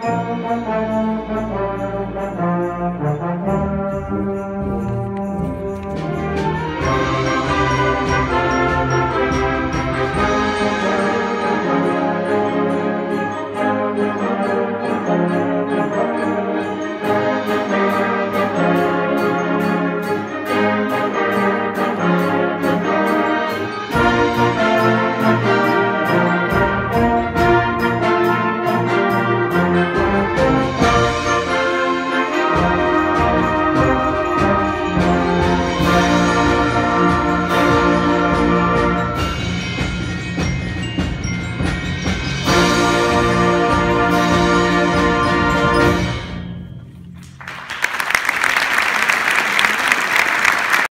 Música